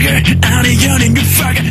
Frage, eine Jahrlinge Frage.